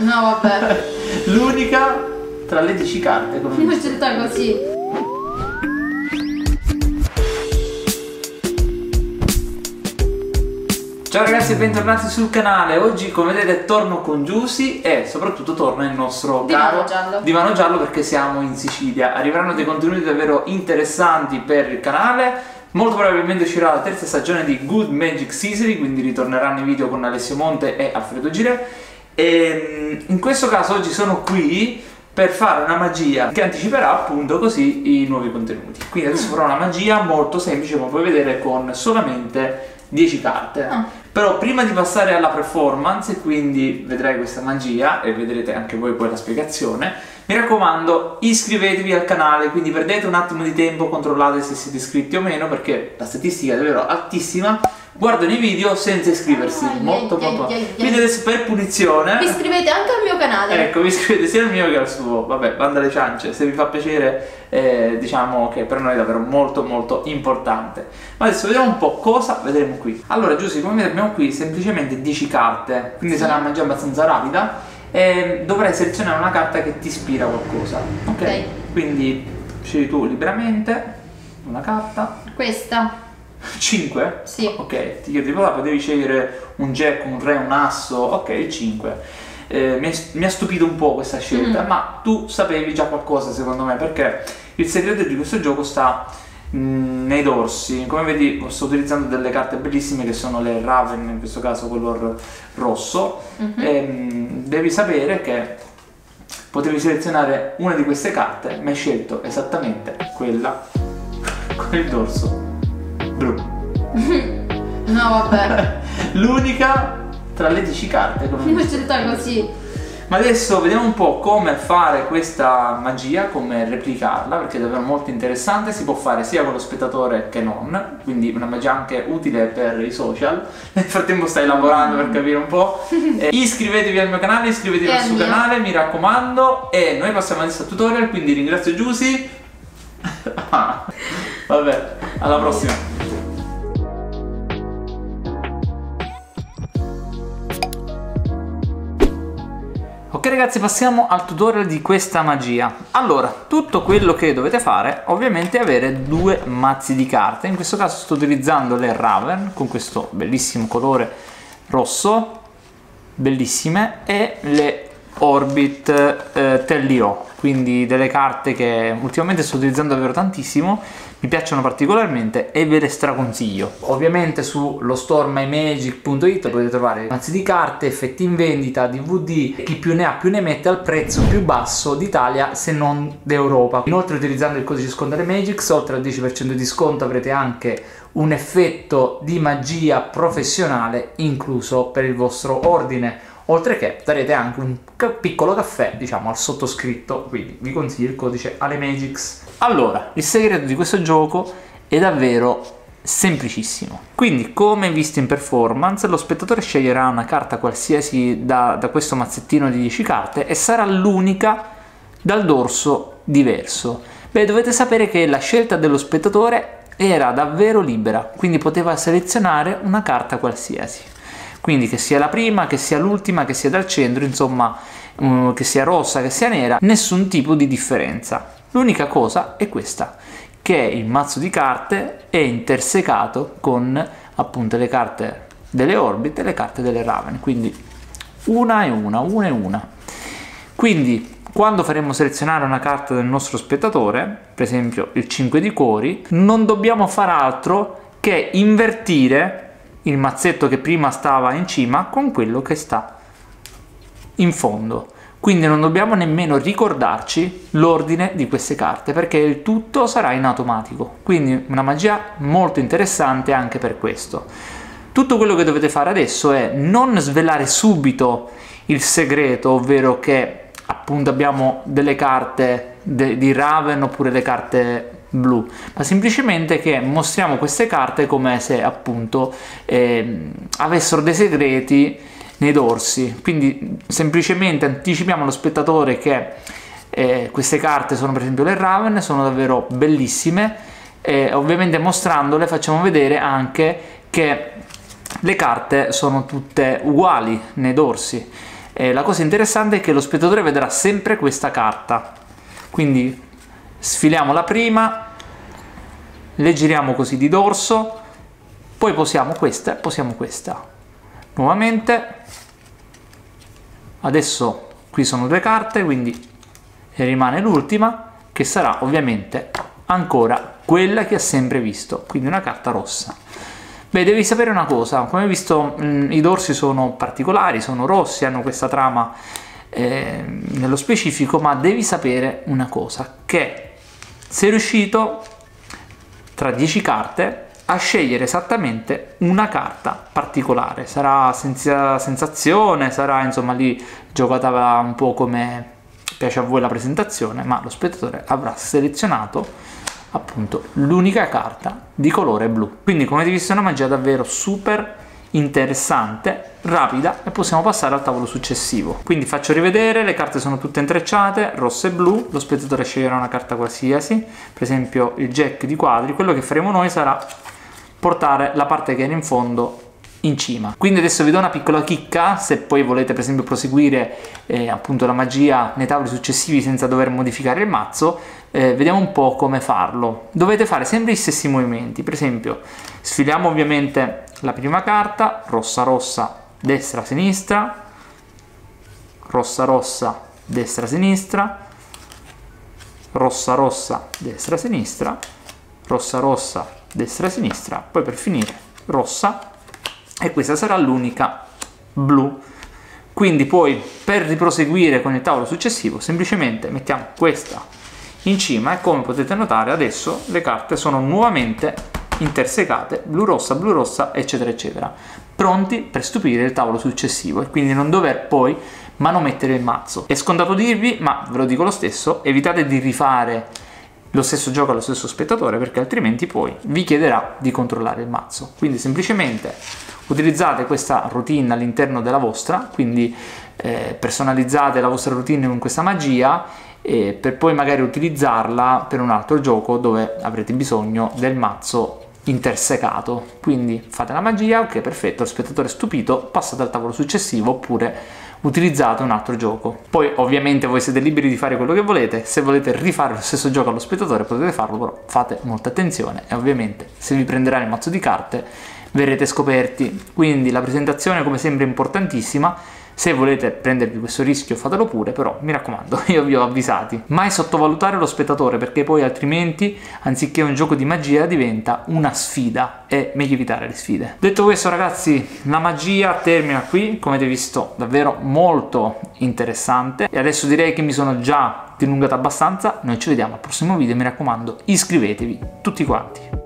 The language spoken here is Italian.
No, vabbè. L'unica tra le 10 carte. come Non c'è così. Ciao ragazzi e bentornati sul canale, oggi come vedete torno con Giusy e soprattutto torna il nostro Divano caro giallo. divano giallo perché siamo in Sicilia, arriveranno dei contenuti davvero interessanti per il canale, molto probabilmente uscirà la terza stagione di Good Magic Sicily, quindi ritorneranno i video con Alessio Monte e Alfredo Gire e mm, in questo caso oggi sono qui per fare una magia che anticiperà appunto così i nuovi contenuti. Quindi adesso farò una magia molto semplice come puoi vedere con solamente 10 carte. Ah. Però prima di passare alla performance, e quindi vedrai questa magia e vedrete anche voi poi la spiegazione, mi raccomando iscrivetevi al canale, quindi perdete un attimo di tempo, controllate se siete iscritti o meno perché la statistica è davvero altissima. Guardano i video senza iscriversi, Ai, molto ai. Quindi adesso per punizione... Vi iscrivete anche al mio canale. Ecco, vi iscrivete sia al mio che al suo. Vabbè, banda alle ciance. Se vi fa piacere, eh, diciamo che per noi è davvero molto molto importante. Ma adesso vediamo un po' cosa vedremo qui. Allora, Giussi, come vedete abbiamo qui semplicemente 10 carte, quindi Sì. sarà una magia abbastanza rapida. E dovrai selezionare una carta che ti ispira qualcosa. Ok? Ok. Quindi scegli tu liberamente una carta. Questa. 5? Sì. Ok, ti chiedo di votare, potevi scegliere un jack, un re, un asso, ok, il 5. Eh, mi, ha stupito un po' questa scelta, Mm. ma tu sapevi già qualcosa secondo me, perché il segreto di questo gioco sta mh, nei dorsi. Come vedi sto utilizzando delle carte bellissime che sono le Raven, in questo caso color rosso. Mhm. E, mh, devi sapere che potevi selezionare una di queste carte, ma hai scelto esattamente quella con il dorso blu. No, vabbè. L'unica tra le 10 carte. come- Non così. Ma adesso vediamo un po' come fare questa magia, come replicarla, perché è davvero molto interessante. Si può fare sia con lo spettatore che non, quindi una magia anche utile per i social. Nel frattempo stai lavorando per capire un po'. Eh, iscrivetevi al mio canale, iscrivetevi al al suo mio. canale, mi raccomando. E noi passiamo adesso al tutorial, quindi ringrazio Giusy. Ah, Vabbè, alla prossima. Ragazzi passiamo al tutorial di questa magia. Allora tutto quello che dovete fare ovviamente è avere due mazzi di carte. In questo caso sto utilizzando le Raven con questo bellissimo colore rosso Bellissime e le Orbit eh, Tellio Quindi delle carte che ultimamente sto utilizzando davvero tantissimo mi piacciono particolarmente e ve le straconsiglio. Ovviamente sullo store mymagic.it potete trovare mazzi di carte, effetti in vendita, DVD, chi più ne ha più ne mette al prezzo più basso d'Italia se non d'Europa. Inoltre utilizzando il codice sconto Magics, oltre al 10% di sconto avrete anche un effetto di magia professionale incluso per il vostro ordine. Oltre che darete anche un piccolo caffè, diciamo, al sottoscritto, quindi vi consiglio il codice Alemagix. Allora, il segreto di questo gioco è davvero semplicissimo. Quindi, come visto in performance, lo spettatore sceglierà una carta qualsiasi da, da questo mazzettino di 10 carte e sarà l'unica dal dorso diverso. Beh, dovete sapere che la scelta dello spettatore era davvero libera, quindi poteva selezionare una carta qualsiasi. Quindi che sia la prima, che sia l'ultima, che sia dal centro, insomma, mm, che sia rossa, che sia nera, nessun tipo di differenza. L'unica cosa è questa, che il mazzo di carte è intersecato con appunto le carte delle orbit e le carte delle raven, quindi una e una, una e una. Quindi quando faremo selezionare una carta del nostro spettatore, per esempio il 5 di cuori, non dobbiamo far altro che invertire il mazzetto che prima stava in cima con quello che sta in fondo. Quindi non dobbiamo nemmeno ricordarci l'ordine di queste carte perché il tutto sarà in automatico. Quindi una magia molto interessante anche per questo. Tutto quello che dovete fare adesso è non svelare subito il segreto, ovvero che appunto abbiamo delle carte de- di Raven oppure le carte blu, ma semplicemente che mostriamo queste carte come se appunto ehm, avessero dei segreti nei dorsi. Quindi semplicemente anticipiamo allo spettatore che eh, queste carte sono per esempio le Raven, sono davvero bellissime e ovviamente mostrandole facciamo vedere anche che le carte sono tutte uguali nei dorsi. eh, la cosa interessante è che lo spettatore vedrà sempre questa carta. Quindi sfiliamo la prima, le giriamo così di dorso, poi posiamo questa e posiamo questa. Nuovamente, adesso qui sono due carte, quindi rimane l'ultima, che sarà ovviamente ancora quella che ha sempre visto, quindi una carta rossa. Beh, devi sapere una cosa, come hai visto mh, i dorsi sono particolari, sono rossi, hanno questa trama eh, nello specifico, ma devi sapere una cosa, che sei riuscito tra 10 carte a scegliere esattamente una carta particolare, sarà senza sensazione, sarà insomma lì giocata un po' come piace a voi la presentazione, ma lo spettatore avrà selezionato appunto l'unica carta di colore blu. Quindi come avete visto è una magia davvero super interessante, rapida e possiamo passare al tavolo successivo. Quindi faccio rivedere, le carte sono tutte intrecciate, rosse e blu, lo spettatore sceglierà una carta qualsiasi, per esempio il jack di quadri, quello che faremo noi sarà portare la parte che era in fondo in cima. Quindi adesso vi do una piccola chicca, se poi volete per esempio proseguire eh, appunto la magia nei tavoli successivi senza dover modificare il mazzo, eh, vediamo un po' come farlo. Dovete fare sempre gli stessi movimenti, per esempio sfiliamo ovviamente la prima carta, rossa rossa, destra sinistra, rossa rossa, destra sinistra, rossa rossa, destra sinistra, rossa rossa, destra sinistra, poi per finire rossa e questa sarà l'unica blu. Quindi poi per riproseguire con il tavolo successivo semplicemente mettiamo questa in cima e come potete notare adesso le carte sono nuovamente intersecate blu rossa blu rossa eccetera eccetera pronti per stupire il tavolo successivo e quindi non dover poi manomettere il mazzo. È scontato dirvi ma ve lo dico lo stesso evitate di rifare lo stesso gioco allo stesso spettatore perché altrimenti poi vi chiederà di controllare il mazzo. Quindi semplicemente utilizzate questa routine all'interno della vostra, quindi eh, personalizzate la vostra routine con questa magia eh, per poi magari utilizzarla per un altro gioco dove avrete bisogno del mazzo intersecato. Quindi fate la magia, ok perfetto, lo spettatore è stupito, passate al tavolo successivo oppure utilizzate un altro gioco. Poi ovviamente voi siete liberi di fare quello che volete, se volete rifare lo stesso gioco allo spettatore potete farlo, però fate molta attenzione e ovviamente se vi prenderà il mazzo di carte verrete scoperti. Quindi la presentazione come sempre è importantissima, se volete prendervi questo rischio fatelo pure, però mi raccomando, io vi ho avvisati. Mai sottovalutare lo spettatore perché poi altrimenti, anziché un gioco di magia, diventa una sfida e meglio evitare le sfide. Detto questo ragazzi, la magia termina qui, come avete visto davvero molto interessante e adesso direi che mi sono già dilungato abbastanza, noi ci vediamo al prossimo video, mi raccomando iscrivetevi tutti quanti.